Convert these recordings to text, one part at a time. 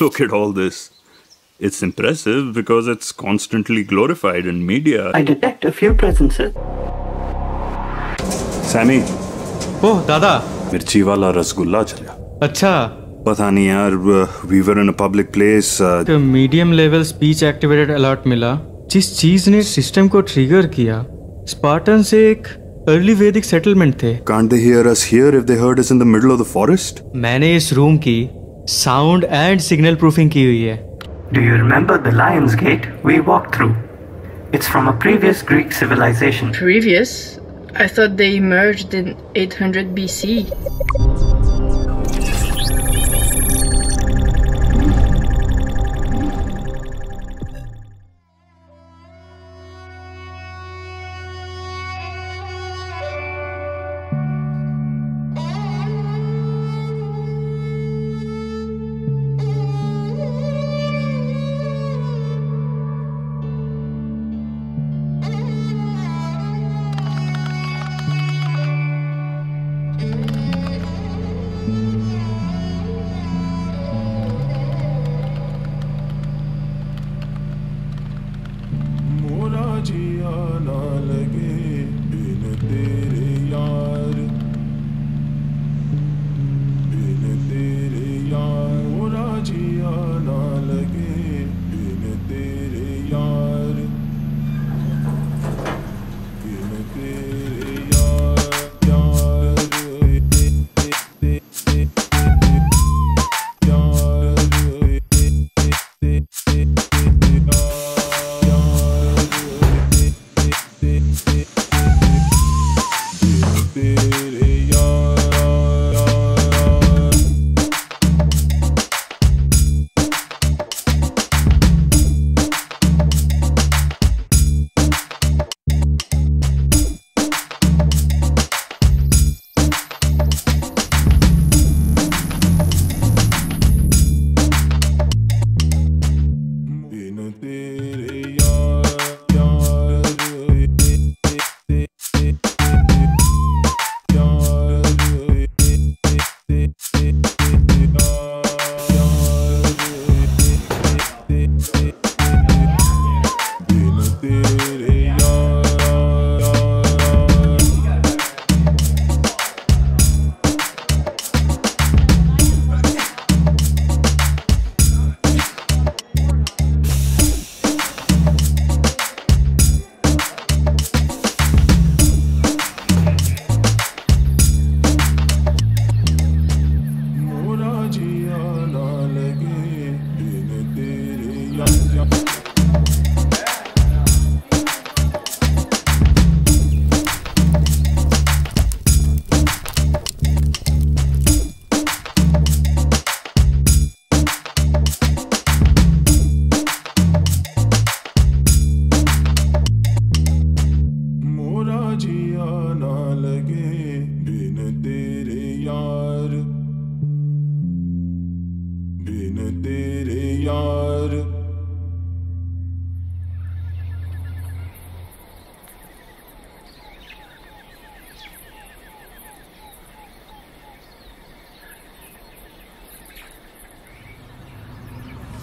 Look at all this. It's impressive because it's constantly glorified in media. I detect a few presences. Sammy oh दादा मिर्ची वाला रसगुल्ला चला अच्छा पता नहीं यार we were in a public place medium level speech activated alert मिला जिस चीज़ ने सिस्टम को ट्रिगर किया स्पार्टन से एक अर्ली वैदिक सेटलमेंट थे can't they hear us here if they heard us in the middle of the forest मैंने इस रूम की साउंड एंड सिग्नल प्रूफिंग की हुई है Do you remember the Lion's Gate we walked through? It's from a previous Greek civilization. Previous? I thought they emerged in 800 BC.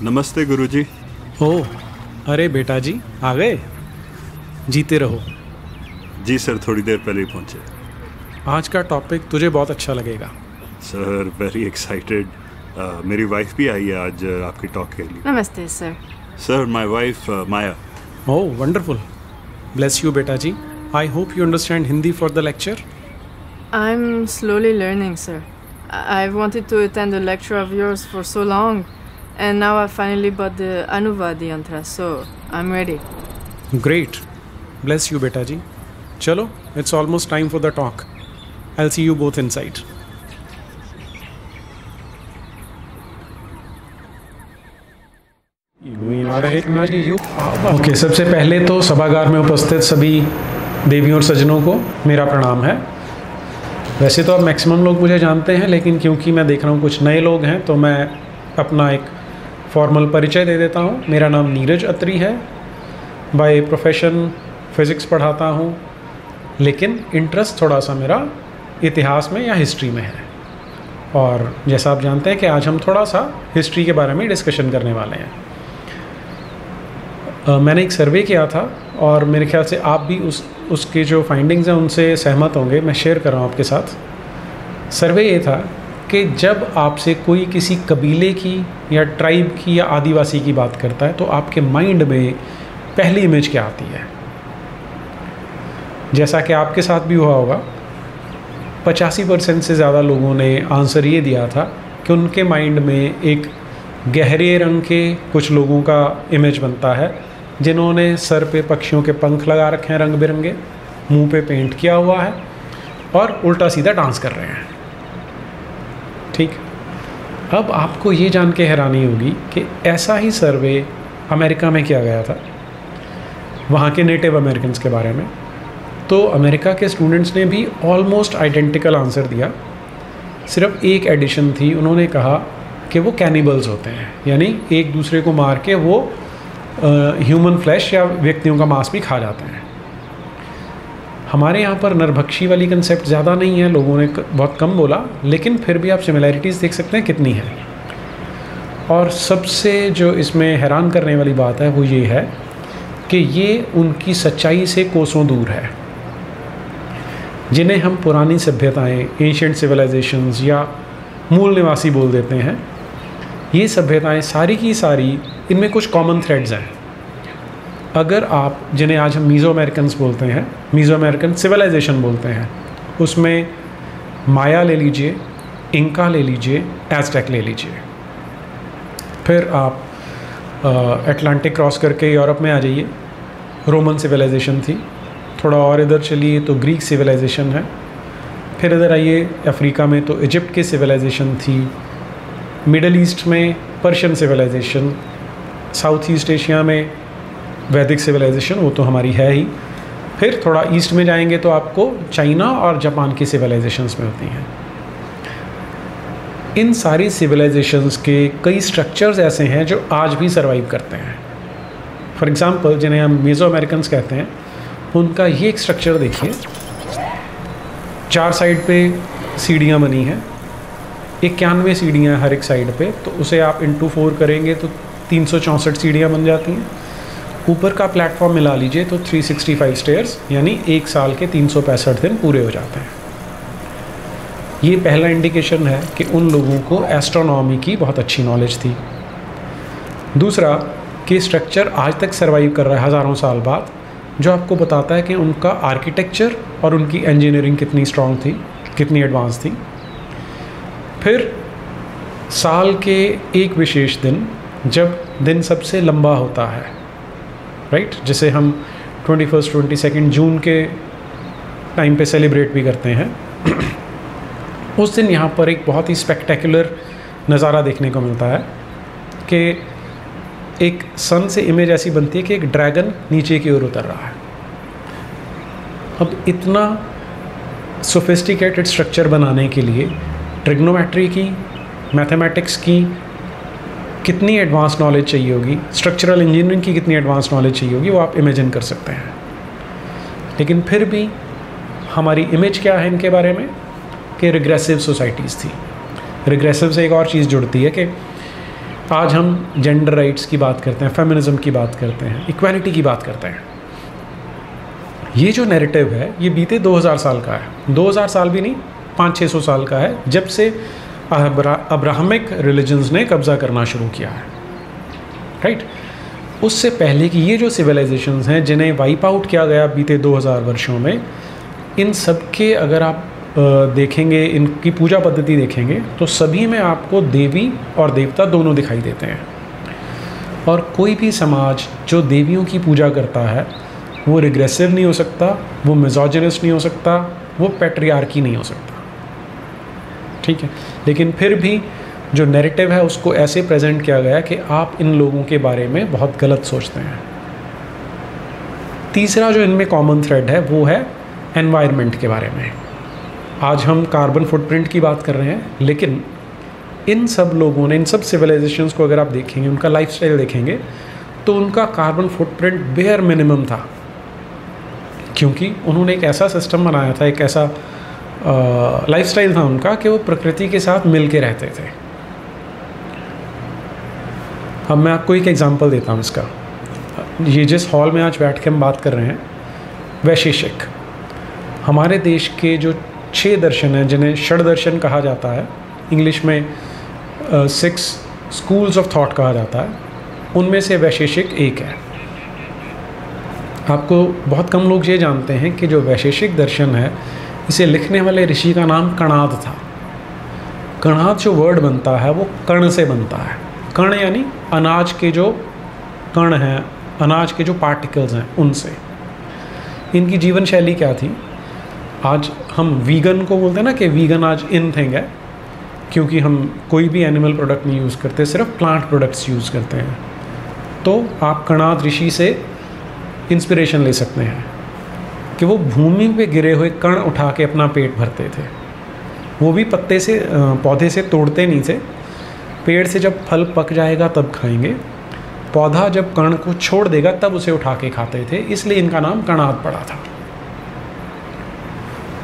नमस्ते गुरुजी। ओ अरे बेटा जी आ गए? जीते रहो। जी सर थोड़ी देर पहले ही पहुँचे। आज का टॉपिक तुझे बहुत अच्छा लगेगा। सर वेरी एक्साइटेड मेरी वाइफ भी आई है आज uh, आपकी टॉक के लिए। Namaste, sir. Sir my wife Maya. Oh wonderful bless you बेटा जी I hope you understand Hindi for the lecture I am slowly sir. I- I've wanted to attend a lecture of yours for so long, and now I finally bought the Anuvadi yantra, so I'm ready. You बेटा जी चलो it's almost time for the talk I see you both inside okay सबसे पहले तो सभागार में उपस्थित सभी देवियों और सज्जनों को मेरा प्रणाम है। वैसे तो अब मैक्सिमम लोग मुझे जानते हैं लेकिन क्योंकि मैं देख रहा हूँ कुछ नए लोग हैं तो मैं अपना एक फॉर्मल परिचय दे देता हूँ। मेरा नाम नीरज अत्री है। बाय प्रोफेशन फिज़िक्स पढ़ाता हूँ। लेकिन इंटरेस्ट थोड़ा सा मेरा इतिहास में या हिस्ट्री में है। और जैसा आप जानते हैं कि आज हम थोड़ा सा हिस्ट्री के बारे में डिस्कशन करने वाले हैं। अ, मैंने एक सर्वे किया था और मेरे ख्याल से आप भी उस उसके जो फाइंडिंग्स हैं उनसे सहमत होंगे। मैं शेयर कर रहा हूँ आपके साथ। सर्वे ये था कि जब आपसे कोई किसी कबीले की या ट्राइब की या आदिवासी की बात करता है तो आपके माइंड में पहली इमेज क्या आती है? जैसा कि आपके साथ भी हुआ होगा, पचासी परसेंट से ज़्यादा लोगों ने आंसर ये दिया था कि उनके माइंड में एक गहरे रंग के कुछ लोगों का इमेज बनता है, जिन्होंने सर पे पक्षियों के पंख लगा रखे हैं रंग बिरंगे, मुँह पे पेंट किया हुआ है और उल्टा सीधा डांस कर रहे हैं। ठीक। अब आपको ये जान के हैरानी होगी कि ऐसा ही सर्वे अमेरिका में किया गया था। वहाँ के नेटिव अमेरिकन के बारे में। तो अमेरिका के स्टूडेंट्स ने भी ऑलमोस्ट आइडेंटिकल आंसर दिया। सिर्फ़ एक एडिशन थी, उन्होंने कहा कि वो कैनिबल्स होते हैं। यानी एक दूसरे को मार के वो ह्यूमन फ्लैश या व्यक्तियों का मांस भी खा जाते हैं। हमारे यहाँ पर नरभक्षी वाली कंसेप्ट ज़्यादा नहीं है, लोगों ने बहुत कम बोला, लेकिन फिर भी आप सिमिलैरिटीज़ देख सकते हैं कितनी है। और सबसे जो इसमें हैरान करने वाली बात है, वो ये है कि ये उनकी सच्चाई से कोसों दूर है, जिन्हें हम पुरानी सभ्यताएँ एंशंट सिविलाइजेशंस या मूल निवासी बोल देते हैं। ये सभ्यताएँ सारी की सारी, इनमें कुछ कॉमन थ्रेड्स हैं। अगर आप, जिन्हें आज हम मीज़ो अमेरिकन बोलते हैं मीज़ो अमेरिकन सिविलाइजेशन बोलते हैं, उसमें माया ले लीजिए, इंका ले लीजिए एजटेक ले लीजिए। फिर आप अटलांटिक क्रॉस करके यूरोप में आ जाइए। रोमन सिविलाइजेशन थी। थोड़ा और इधर चलिए तो ग्रीक सिविलाइजेशन है। फिर इधर आइए अफ्रीका में तो इजिप्ट की सिविलाइजेशन थी। मिडल ईस्ट में Persian civilisation South East Asia में वैदिक सिविलाइजेशन, वो तो हमारी है ही। फिर थोड़ा ईस्ट में जाएँगे तो आपको चाइना और जापान की सिविलाइजेशंस में होती हैं। इन सारी सिविलाइजेशंस के कई स्ट्रक्चर्स ऐसे हैं जो आज भी सरवाइव करते हैं। फॉर एग्ज़ाम्पल जिन्हें हम मीज़ो अमेरिकन कहते हैं, उनका ये एक स्ट्रक्चर देखिए। चार साइड पे सीढ़ियाँ बनी हैं। इक्यानवे सीढ़ियाँ हर एक साइड पे तो उसे आप इंटू फोर करेंगे तो तीन सौ चौंसठ सीढ़ियाँ बन जाती हैं। ऊपर का प्लेटफॉर्म मिला लीजिए तो 365 स्टेयर्स यानी एक साल के तीन सौ पैंसठ दिन पूरे हो जाते हैं। ये पहला इंडिकेशन है कि उन लोगों को एस्ट्रोनॉमी की बहुत अच्छी नॉलेज थी। दूसरा, कि स्ट्रक्चर आज तक सरवाइव कर रहा है हज़ारों साल बाद, जो आपको बताता है कि उनका आर्किटेक्चर और उनकी इंजीनियरिंग कितनी स्ट्रांग थी, कितनी एडवांस थी। फिर, साल के एक विशेष दिन, जब दिन सबसे लंबा होता है। Right right? जिसे हम twenty first twenty second June के टाइम पे सेलिब्रेट भी करते हैं उस दिन यहाँ पर एक बहुत ही स्पेक्टेकुलर नज़ारा देखने को मिलता है कि एक सन से इमेज ऐसी बनती है कि एक ड्रैगन नीचे की ओर उतर रहा है अब इतना सोफिस्टिकेटेड स्ट्रक्चर बनाने के लिए ट्रिग्नोमेट्री की मैथमेटिक्स की कितनी एडवांस नॉलेज चाहिए होगी? स्ट्रक्चरल इंजीनियरिंग की कितनी एडवांस नॉलेज चाहिए होगी, वो आप इमेजिन कर सकते हैं। लेकिन फिर भी हमारी इमेज क्या है इनके बारे में? कि रिग्रेसिव सोसाइटीज़ थी। रिग्रेसिव से एक और चीज़ जुड़ती है कि आज हम जेंडर राइट्स की बात करते हैं फेमिनिज्म की बात करते हैं इक्वालिटी की बात करते हैं। ये जो नैरेटिव है, ये बीते 2000 साल का है। 2000 साल भी नहीं, पाँच छः सौ साल का है। जब से अब्राहमिक रिलीजन्स ने कब्ज़ा करना शुरू किया है। राइट उससे पहले की ये जो सिविलाइजेशंस हैं, जिन्हें वाइप आउट किया गया बीते 2000 वर्षों में, इन सब के अगर आप देखेंगे, इनकी पूजा पद्धति देखेंगे तो सभी में आपको देवी और देवता दोनों दिखाई देते हैं। और कोई भी समाज जो देवियों की पूजा करता है, वो रिग्रेसिव नहीं हो सकता, वो मिजोजिनस नहीं हो सकता, वो पेट्रियार्की नहीं हो सकता। ठीक है? लेकिन फिर भी जो नैरेटिव है, उसको ऐसे प्रेजेंट किया गया कि आप इन लोगों के बारे में बहुत गलत सोचते हैं। तीसरा जो इनमें कॉमन थ्रेड है, वो है एनवायरनमेंट के बारे में। आज हम कार्बन फुटप्रिंट की बात कर रहे हैं, लेकिन इन सब लोगों ने, इन सब सिविलाइजेशंस को अगर आप देखेंगे, उनका लाइफस्टाइल देखेंगे तो उनका कार्बन फुटप्रिंट बेयर मिनिमम था। क्योंकि उन्होंने एक ऐसा सिस्टम बनाया था, एक ऐसा लाइफस्टाइल था उनका कि वो प्रकृति के साथ मिल के रहते थे। अब मैं आपको एक एग्जांपल देता हूँ इसका। ये जिस हॉल में आज बैठ के हम बात कर रहे हैं, वैशेषिक। हमारे देश के जो छह दर्शन हैं, जिन्हें षड दर्शन कहा जाता है, इंग्लिश में सिक्स स्कूल्स ऑफ़ थॉट कहा जाता है, उनमें से वैशेषिक एक है। आपको बहुत कम लोग ये जानते हैं कि जो वैशेषिक दर्शन है इसे लिखने वाले ऋषि का नाम कणाद था। कणाद जो वर्ड बनता है, वो कण से बनता है। कण यानी अनाज के जो कण हैं, अनाज के जो पार्टिकल्स हैं, उनसे। इनकी जीवन शैली क्या थी? आज हम वीगन को बोलते हैं ना कि वीगन आज इन थिंग है, क्योंकि हम कोई भी एनिमल प्रोडक्ट नहीं यूज़ करते, सिर्फ़ प्लांट प्रोडक्ट्स यूज़ करते हैं। तो आप कणाद ऋषि से इंस्पिरेशन ले सकते हैं। कि वो भूमि पे गिरे हुए कण उठा के अपना पेट भरते थे। वो भी पत्ते से पौधे से तोड़ते नहीं थे। पेड़ से जब फल पक जाएगा तब खाएँगे। पौधा जब कण को छोड़ देगा तब उसे उठा के खाते थे, इसलिए इनका नाम कणाद पड़ा था।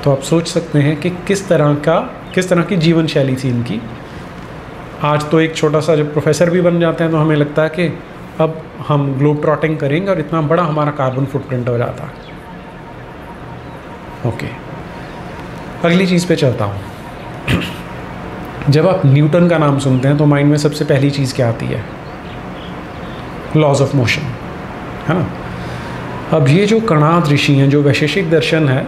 तो आप सोच सकते हैं कि किस तरह का, किस तरह की जीवन शैली थी इनकी। आज तो एक छोटा सा जब प्रोफेसर भी बन जाते हैं तो हमें लगता है कि अब हम ग्लोब ट्रॉटिंग करेंगे और इतना बड़ा हमारा कार्बन फुटप्रिंट हो जाता। है ओके अगली चीज़ पे चलता हूँ। जब आप न्यूटन का नाम सुनते हैं तो माइंड में सबसे पहली चीज़ क्या आती है? लॉज ऑफ़ मोशन है ना? अब ये जो कणाद ऋषि हैं, जो वैशेषिक दर्शन है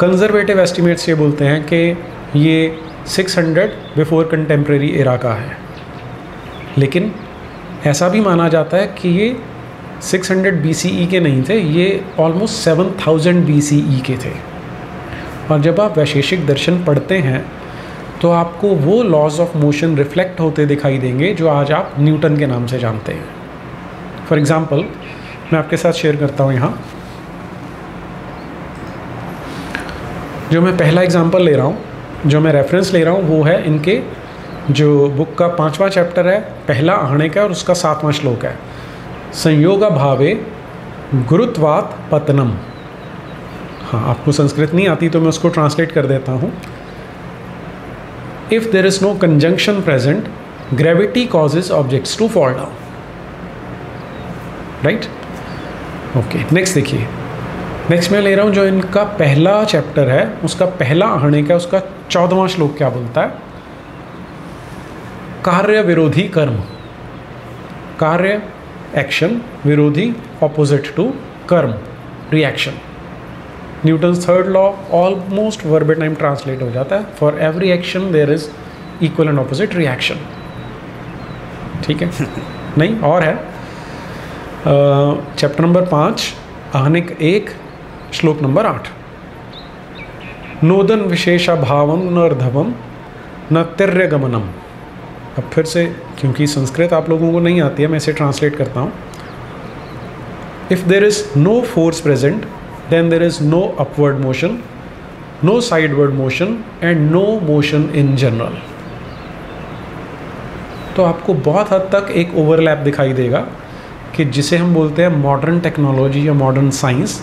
कंजर्वेटिव एस्टिमेट्स ये बोलते हैं कि ये 600 बिफोर कंटेम्प्रेरी एरा का है। लेकिन ऐसा भी माना जाता है कि ये 600 BCE के नहीं थे, ये ऑलमोस्ट 7000 BCE के थे। और जब आप वैशेषिक दर्शन पढ़ते हैं तो आपको वो लॉज ऑफ़ मोशन रिफ्लेक्ट होते दिखाई देंगे, जो आज आप न्यूटन के नाम से जानते हैं। फॉर एग्ज़ाम्पल मैं आपके साथ शेयर करता हूँ यहाँ। जो मैं पहला एग्ज़ाम्पल ले रहा हूँ, जो मैं रेफरेंस ले रहा हूँ, वो है इनके जो बुक का पांचवा चैप्टर है, पहला आहने का और उसका सातवां श्लोक है। संयोगा भावे गुरुत्वात पतनम। हाँ आपको संस्कृत नहीं आती तो मैं उसको ट्रांसलेट कर देता हूँ। If there is no conjunction present gravity causes objects to fall down right okay next देखिए। नेक्स्ट मैं ले रहा हूँ जो इनका पहला चैप्टर है, उसका पहला आहने का उसका चौदवा श्लोक क्या बोलता है? कार्य विरोधी कर्म। कार्य एक्शन विरोधी ऑपोजिट टू कर्म reaction Newton third law almost verbatim time translate हो जाता है. For every action there is equal and opposite reaction ठीक है? नहीं और है. चैप्टर नंबर पाँच आहनिक एक श्लोक नंबर आठ. नोदन विशेषाभावम नर्धवम न तिर्य गमनम अब फिर से क्योंकि संस्कृत आप लोगों को नहीं आती है मैं इसे ट्रांसलेट करता हूँ. If there is no force present then there is no upward motion no sideward motion and no motion in general तो आपको बहुत हद तक एक ओवरलैप दिखाई देगा कि जिसे हम बोलते हैं मॉडर्न टेक्नोलॉजी या मॉडर्न साइंस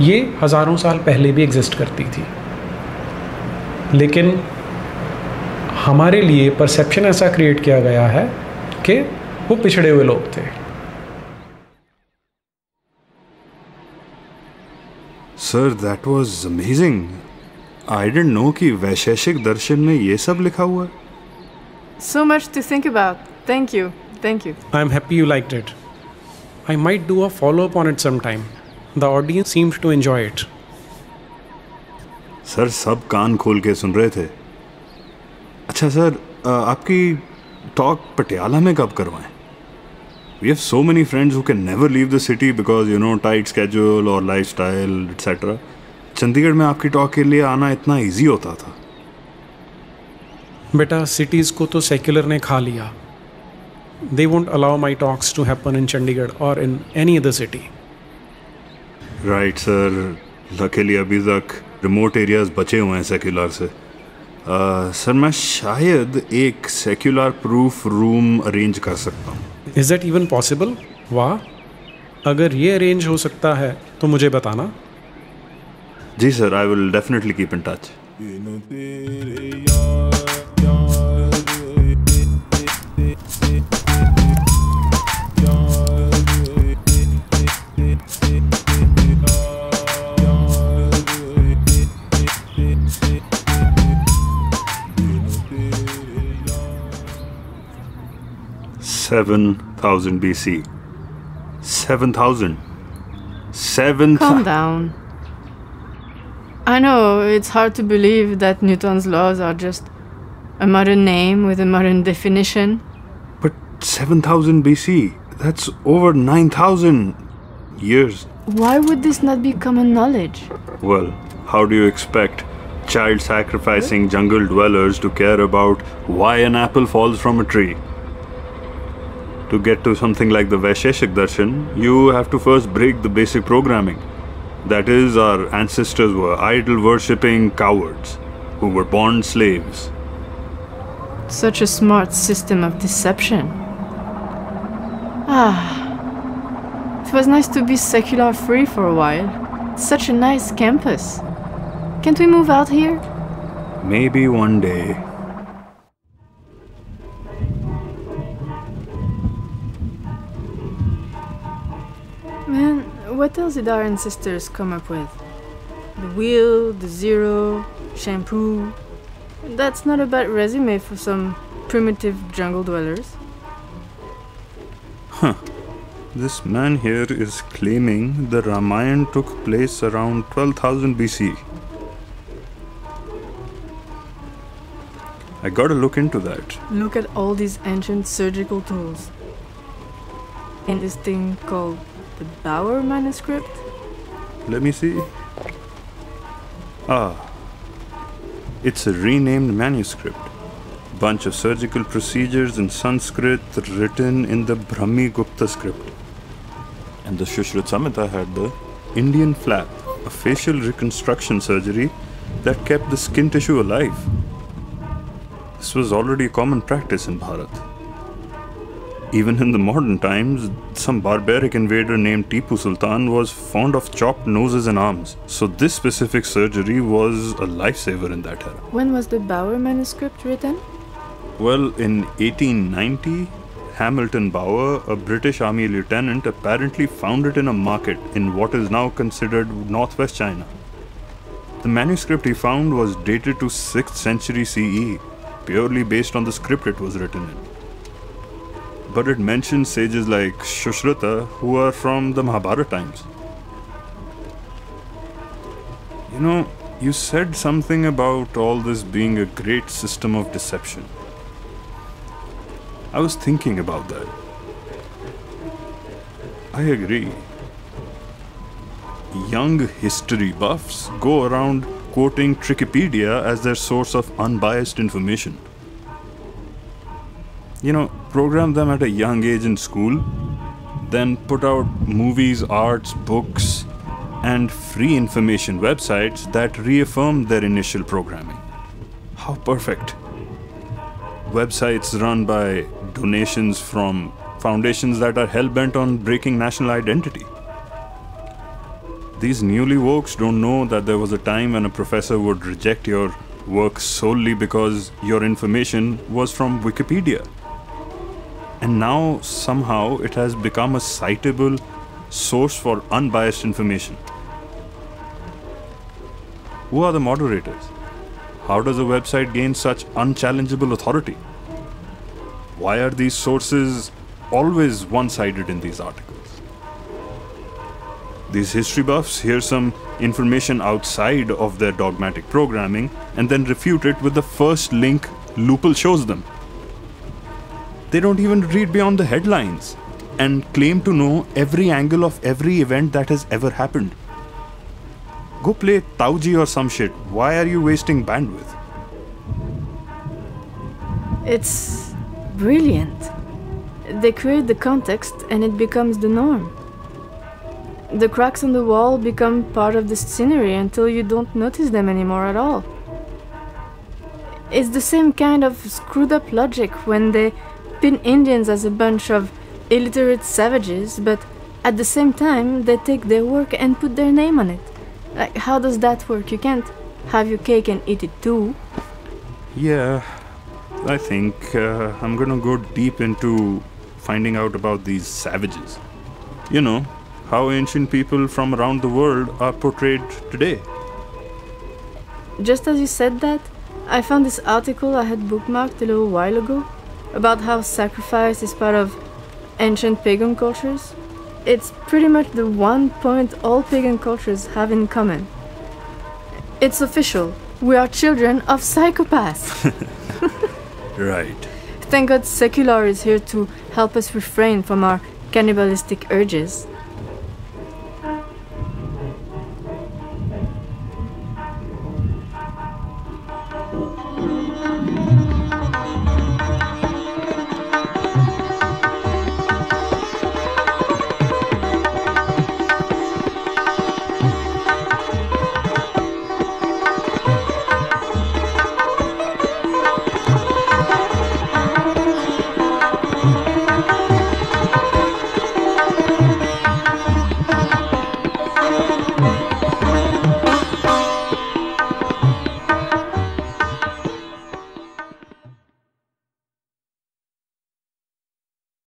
ये हज़ारों साल पहले भी एग्जिस्ट करती थी। लेकिन हमारे लिए परसेप्शन ऐसा क्रिएट किया गया है कि वो पिछड़े हुए लोग थे। Sir that was amazing I didn't know कि वैशेषिक दर्शन में ये सब लिखा हुआ है। So much to think about. Thank you. Thank you. I am happy you like it I might do a follow up on it some time the audience seems to enjoy it sir सब कान खोल के सुन रहे थे। अच्छा sir आपकी talk Patiala में कब करवाएँ? We have so many friends who can never leave the city because you know tight schedule और लाइफ स्टाइल एट्सेट्रा चंडीगढ़ में आपकी टॉक के लिए आना इतना ईजी होता था। बेटा सिटीज़ को तो सेक्युलर ने खा लिया। They won't allow my talks to happen in Chandigarh और in any other city right sir luckily अभी तक रिमोट एरियाज़ बचे हुए हैं सेक्युलर से। सर मैं शायद एक सेक्युलर प्रूफ रूम अरेंज कर सकता हूँ। इज़ दैट इवन पॉसिबल वाह। अगर ये अरेंज हो सकता है तो मुझे बताना। जी sir I will definitely keep in touch 7000 BC. 7000. 7 Calm down. I know it's hard to believe that Newton's laws are just a modern name with a modern definition. But 7000 BC, that's over 9000 years. Why would this not be common knowledge? Well, how do you expect child sacrificing jungle dwellers to care about why an apple falls from a tree? To get to something like the Vaisheshik Darshan, you have to first break the basic programming. That is, our ancestors were idol worshipping cowards who were born slaves. Such a smart system of deception. Ah. It was nice to be secular free for a while. Such a nice campus. Can't we move out here? Maybe one day. What else did our ancestors come up with? The wheel, the zero, shampoo. That's not a bad resume for some primitive jungle dwellers. Huh. This man here is claiming the Ramayana took place around 12,000 BC. I gotta look into that. Look at all these ancient surgical tools. And this thing called the Bauer manuscript? Let me see. Ah, it's a renamed manuscript. Bunch of surgical procedures in Sanskrit written in the Brahmi Gupta script. And the Shushrat Samhita had the Indian flap, a facial reconstruction surgery that kept the skin tissue alive. This was already a common practice in Bharat. Even in the modern times, some barbaric invader named Tipu Sultan was fond of chopped noses and arms, so this specific surgery was a lifesaver in that era. When was the Bauer manuscript written? Well, in 1890, Hamilton Bauer, a British Army lieutenant, apparently found it in a market in what is now considered northwest China. The manuscript he found was dated to 6th century CE, purely based on the script it was written in. But it mentions sages like Shushrata who are from the Mahabharata times. You know, you said something about all this being a great system of deception. I was thinking about that. I agree. Young history buffs go around quoting Trikipedia as their source of unbiased information. You know, program them at a young age in school, then put out movies, arts, books, and free information websites that reaffirm their initial programming. How perfect! Websites run by donations from foundations that are hell bent on breaking national identity. These newly wokes don't know that there was a time when a professor would reject your work solely because your information was from Wikipedia. And now somehow it has become a citable source for unbiased information. Who are the moderators? How does a website gain such unchallengeable authority? Why are these sources always one sided in these articles? These history buffs hear some information outside of their dogmatic programming and then refute it with the first link Lupul shows them. They don't even read beyond the headlines and claim to know every angle of every event that has ever happened. Go play Tauji or some shit. Why are you wasting bandwidth? It's brilliant. They create the context and it becomes the norm. The cracks on the wall become part of the scenery until you don't notice them anymore at all. It's the same kind of screwed up logic when they pin Indians as a bunch of illiterate savages, but at the same time they take their work and put their name on it. Like, how does that work? You can't have your cake and eat it too. Yeah, I think uh, I'm gonna go deep into finding out about these savages. You know, how ancient people from around the world are portrayed today. Just as you said that, I found this article I had bookmarked a little while ago about how sacrifice is part of ancient pagan cultures. It's pretty much the one point all pagan cultures have in common. It's official. We are children of psychopaths. Right. Thank God secular is here to help us refrain from our cannibalistic urges.